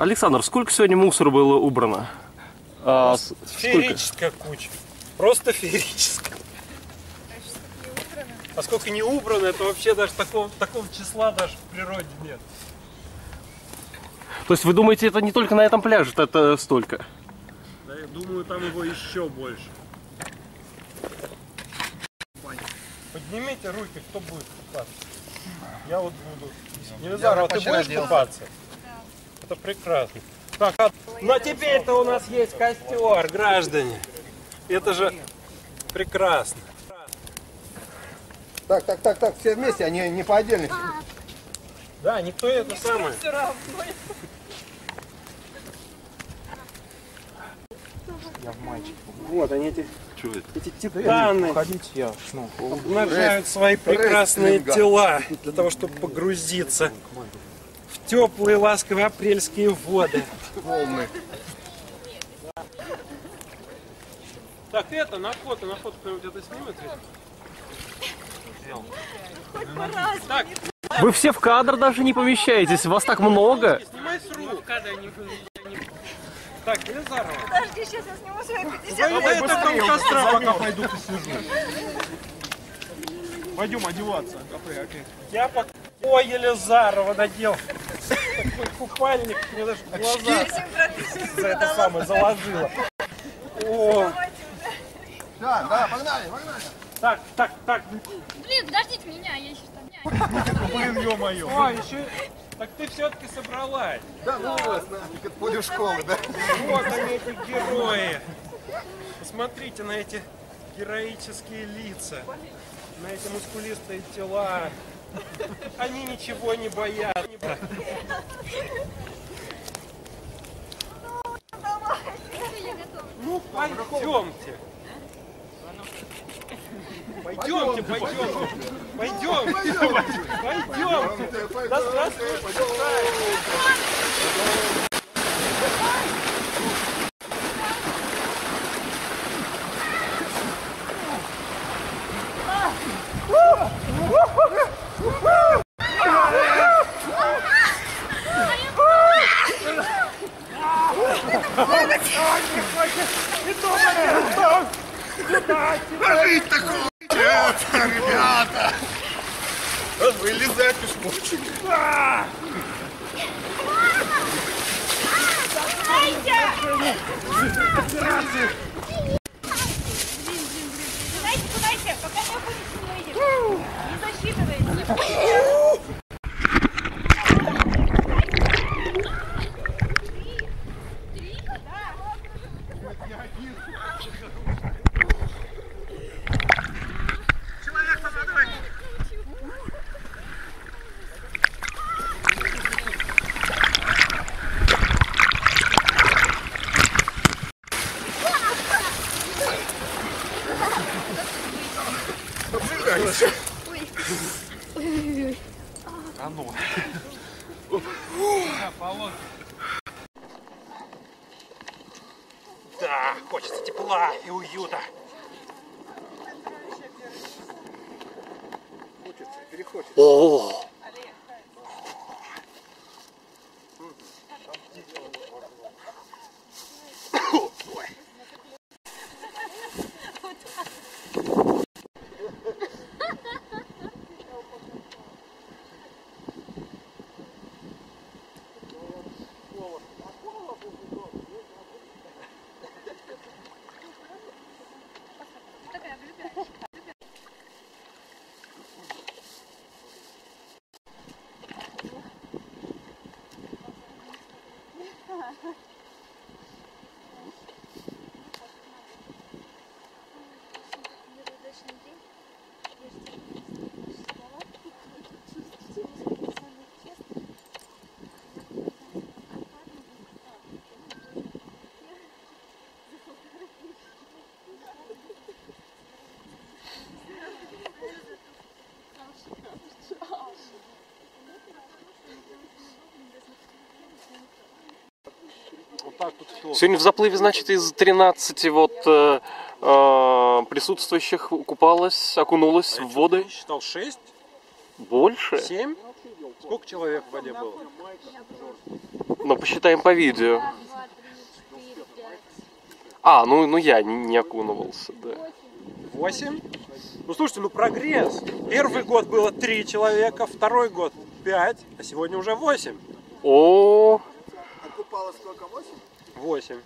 Александр, сколько сегодня мусора было убрано? А, с- сколько? Феерическая куча. Просто феерическая. А сколько не убрано, это вообще даже такого, такого числа даже в природе нет. То есть вы думаете, это не только на этом пляже, это столько? Да, я думаю, там его еще больше. Поднимите руки, кто будет купаться. Я вот буду. Елизар, а ты будешь купаться? Это прекрасно. Так, а но теперь-то у нас есть костер, граждане. Это же прекрасно. Так, так, так, так, все вместе, а не, не по отдельности. Да, никто это самое. Вот они эти, эти титаны обнажают свои прекрасные тела для того, чтобы погрузиться в теплые ласковые апрельские воды. Волны. Так, это на фото, на фото кто-нибудь это снимет? Так, Вы все в кадр даже не помещаетесь, вас так много. снимай с рук. Так, Елизарова. Подожди, сейчас я сниму свои 50 А вы это там костра пока пойду посижу. Пойдем одеваться. Я пока... Ой, Елизарова надел. Такой купальник, мне даже в глаза за это самое заложило. О, Да, да, погнали, погнали. так, так, так. Блин, подождите меня, я еще там. Блин, ё-моё. О, еще... Так ты все-таки собралась. Да ну вас нафиг, это пойдем школы, да? Вот они, эти герои. Посмотрите на эти героические лица, на эти мускулистые тела. Они ничего не боятся. Ну, пойдемте. Пойдемте, пойдемте. Пойдемте. Пойдемте. Да здравствуйте. Вылезай пешком. Кудайте, кудайте, пока не опустите, не выйдет. Не засчитывается. Три? Да. Ha ha. Сегодня в заплыве, значит, из 13 вот э, э, присутствующих купалась, окунулась в воды Считал 6, больше. 7. Сколько человек в воде было? Ну, посчитаем по видео. А, ну, ну я не, окунывался, да. Восемь? Ну слушайте, ну прогресс. Первый год было три человека, второй год пять, а сегодня уже восемь. О, А купалось сколько? Восемь? Восемь.